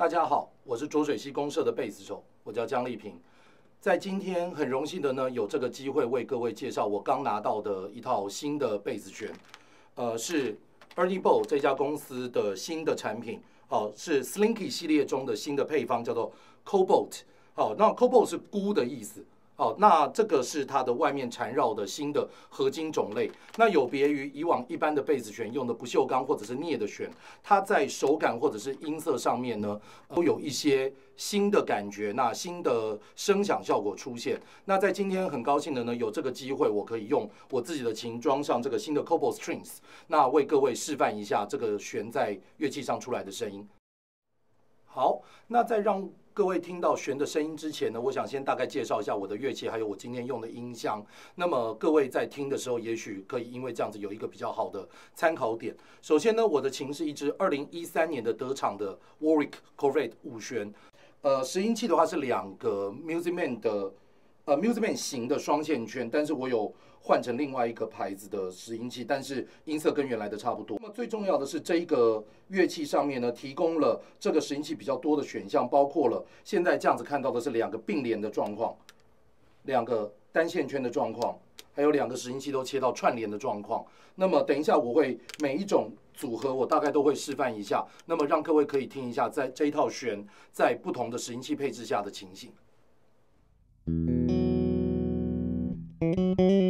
大家好，我是浊水溪公社的贝斯手，我叫江丽萍。在今天很荣幸的呢，有这个机会为各位介绍我刚拿到的一套新的贝斯弦，呃，是 Ernie Bow 这家公司的新的产品，哦，是 Slinky 系列中的新的配方，叫做 Cobalt。好，那 Cobalt 是钴的意思。哦，那这个是它的外面缠绕的新的合金种类。那有别于以往一般的贝斯弦用的不锈钢或者是镍的弦，它在手感或者是音色上面呢，都有一些新的感觉，那新的声响效果出现。那在今天很高兴的呢，有这个机会，我可以用我自己的琴装上这个新的 cobal Strings，那为各位示范一下这个弦在乐器上出来的声音。好，那再让。各位听到弦的声音之前呢，我想先大概介绍一下我的乐器，还有我今天用的音箱。那么各位在听的时候，也许可以因为这样子有一个比较好的参考点。首先呢，我的琴是一支二零一三年的德厂的 Warwick Corvette 五弦，呃，拾音器的话是两个 Musicman 的呃 Musicman 型的双线圈，但是我有。换成另外一个牌子的拾音器，但是音色跟原来的差不多。那么最重要的是，这一个乐器上面呢，提供了这个拾音器比较多的选项，包括了现在这样子看到的是两个并联的状况，两个单线圈的状况，还有两个拾音器都切到串联的状况。那么等一下我会每一种组合，我大概都会示范一下，那么让各位可以听一下，在这一套弦在不同的拾音器配置下的情形。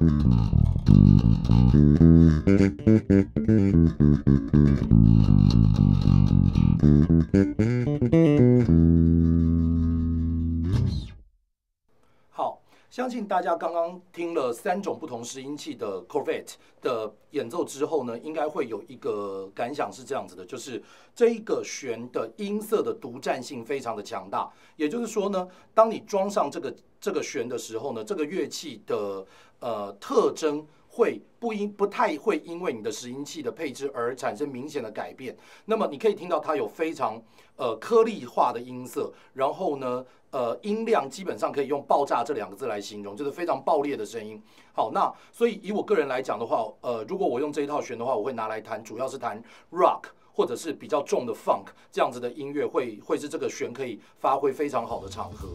Thank you. 大家刚刚听了三种不同拾音器的 Corvette 的演奏之后呢，应该会有一个感想是这样子的，就是这一个弦的音色的独占性非常的强大。也就是说呢，当你装上这个这个弦的时候呢，这个乐器的呃特征。会不因不太会因为你的拾音器的配置而产生明显的改变。那么你可以听到它有非常呃颗粒化的音色，然后呢呃音量基本上可以用爆炸这两个字来形容，就是非常爆裂的声音。好，那所以以我个人来讲的话，呃如果我用这一套弦的话，我会拿来弹，主要是弹 rock 或者是比较重的 funk 这样子的音乐，会会是这个弦可以发挥非常好的场合。